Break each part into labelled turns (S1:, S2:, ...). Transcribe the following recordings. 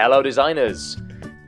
S1: Hello designers!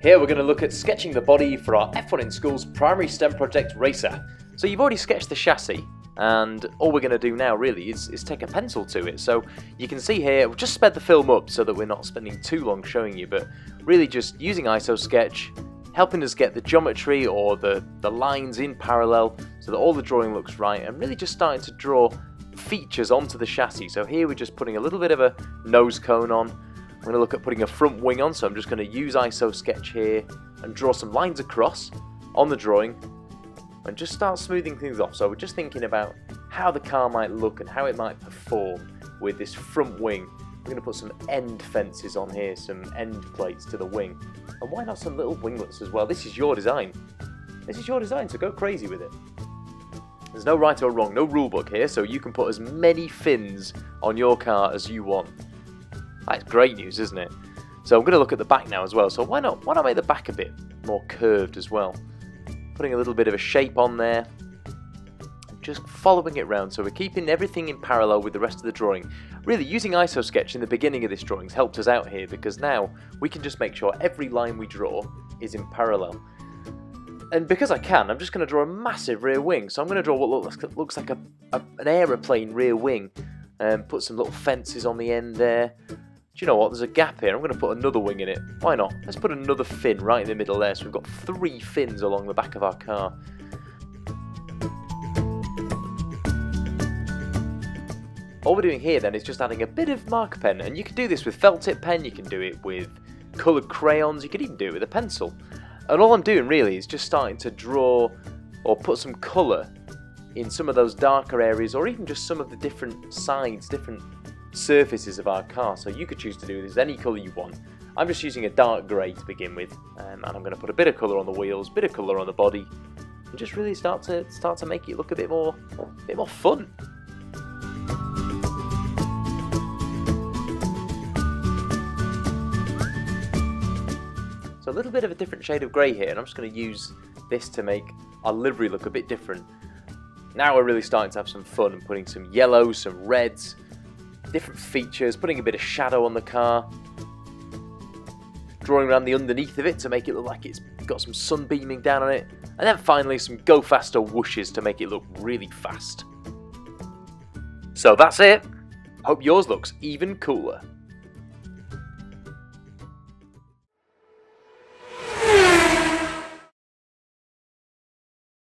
S1: Here we're going to look at sketching the body for our F1 in School's primary STEM project Racer. So you've already sketched the chassis and all we're going to do now really is, is take a pencil to it. So you can see here, we've just sped the film up so that we're not spending too long showing you, but really just using ISO sketch, helping us get the geometry or the, the lines in parallel so that all the drawing looks right and really just starting to draw features onto the chassis. So here we're just putting a little bit of a nose cone on, I'm going to look at putting a front wing on, so I'm just going to use ISO sketch here and draw some lines across on the drawing and just start smoothing things off. So we're just thinking about how the car might look and how it might perform with this front wing. We're going to put some end fences on here, some end plates to the wing. And why not some little winglets as well? This is your design. This is your design, so go crazy with it. There's no right or wrong, no rule book here, so you can put as many fins on your car as you want. That's great news, isn't it? So I'm going to look at the back now as well. So why not why not make the back a bit more curved as well? Putting a little bit of a shape on there. Just following it round, so we're keeping everything in parallel with the rest of the drawing. Really, using ISO sketch in the beginning of this drawing has helped us out here because now we can just make sure every line we draw is in parallel. And because I can, I'm just going to draw a massive rear wing. So I'm going to draw what looks, looks like a, a, an aeroplane rear wing. And put some little fences on the end there you know what, there's a gap here, I'm going to put another wing in it. Why not? Let's put another fin right in the middle there, so we've got three fins along the back of our car. All we're doing here then is just adding a bit of marker pen, and you can do this with felt tip pen, you can do it with coloured crayons, you can even do it with a pencil. And all I'm doing really is just starting to draw or put some colour in some of those darker areas or even just some of the different sides, different surfaces of our car. So you could choose to do this any colour you want. I'm just using a dark grey to begin with, um, and I'm going to put a bit of colour on the wheels, bit of colour on the body, and just really start to start to make it look a bit more, a bit more fun. So a little bit of a different shade of grey here, and I'm just going to use this to make our livery look a bit different. Now we're really starting to have some fun and putting some yellows, some reds, different features, putting a bit of shadow on the car, drawing around the underneath of it to make it look like it's got some sun beaming down on it, and then finally some go faster whooshes to make it look really fast. So that's it. Hope yours looks even cooler.